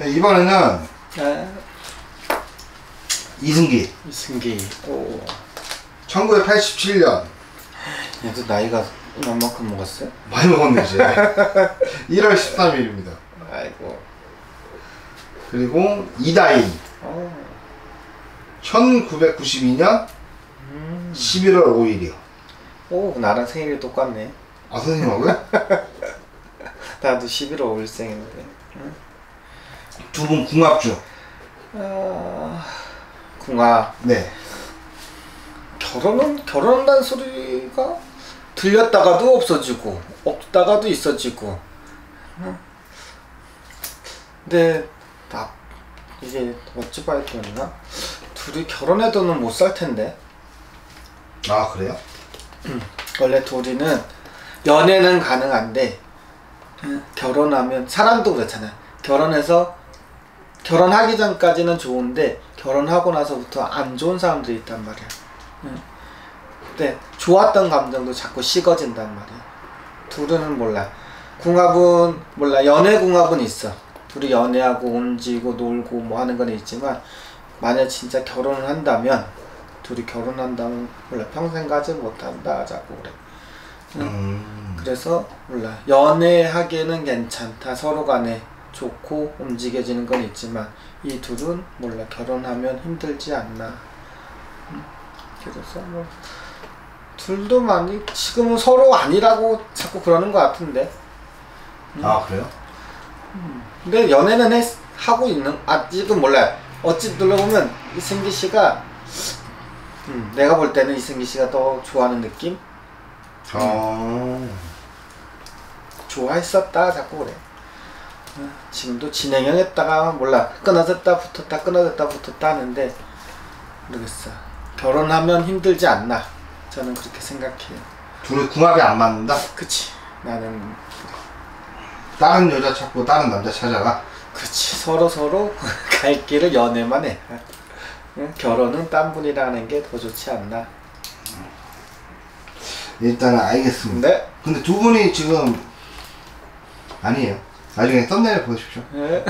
네, 이번에는 아, 이승기 이승기. 오. 1987년 얘도 나이가 얼마만큼 먹었어요? 많이 먹었네 이제 1월 13일입니다 아이고. 그리고 이다인 어. 1992년 음. 11월 5일이요 오, 나랑 생일이 똑같네. 아 선생님하고요? 나도 11월 5일 생인데. 두 분 궁합주 아, 궁아. 네 결혼은 결혼한다는 소리가 들렸다가도 없어지고 없다가도 있어지고. 응? 근데 나 이게 어찌 봐야 되나? 둘이 결혼해도는 못 살 텐데. 아 그래요? 원래 둘이는 연애는 가능한데 응, 결혼하면 사람도 그렇잖아요. 결혼해서 결혼하기 전까지는 좋은데 결혼하고 나서부터 안 좋은 사람들이 있단 말이야. 응. 근데 좋았던 감정도 자꾸 식어진단 말이야. 둘은 몰라. 궁합은 몰라. 연애 궁합은 있어. 둘이 연애하고 움직이고 놀고 뭐 하는 건 있지만 만약 진짜 결혼을 한다면 둘이 결혼한다면 몰라 평생 가지 못한다 자꾸 그래. 음... 그래서 몰라 연애하기에는 괜찮다 서로 간에 좋고 움직여지는 건 있지만 이 둘은 몰라. 결혼하면 힘들지 않나. 음, 그래서 뭐 둘도 많이 지금은 서로 아니라고 자꾸 그러는 것 같은데. 아 그래요? 근데 연애는 해, 하고 있는 아직은 몰라요. 어찌 들어보면 이승기 씨가 음, 내가 볼 때는 이승기 씨가 더 좋아하는 느낌? 어... 좋아했었다 자꾸 그래. 어, 지금도 진행형했다가 몰라. 끊어졌다 붙었다 끊어졌다 붙었다 하는데 모르겠어. 결혼하면 힘들지 않나. 저는 그렇게 생각해요. 둘이 궁합이 안 맞는다? 그치. 나는 다른 여자 찾고 다른 남자 찾아가? 그치. 서로 서로 갈 길을 연애만 해. 응? 결혼은 딴 분이랑 게더 좋지 않나. 일단은 알겠습니다. 근데 근데 두 분이 지금 아니에요 나중에 썸네일 보십시오 예.